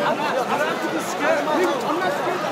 장난치게. 그리고 장난치게.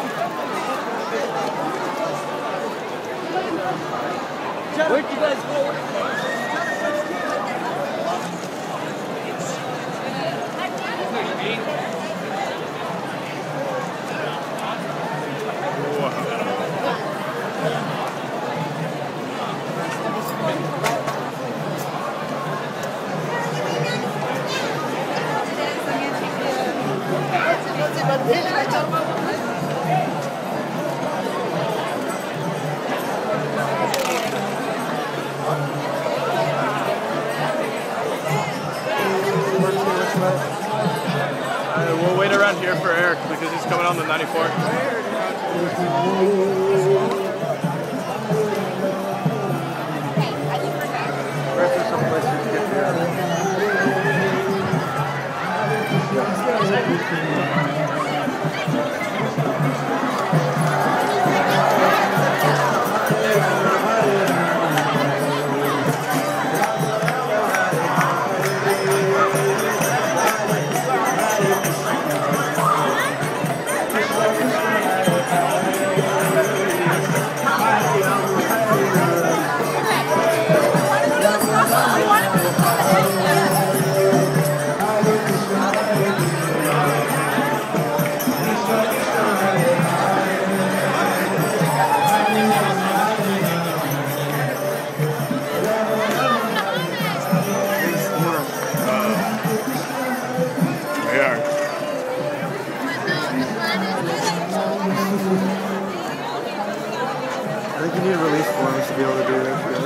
We'll wait around here for Eric because he's coming on the 94. We I think you need a release forms to be able to do. Yeah.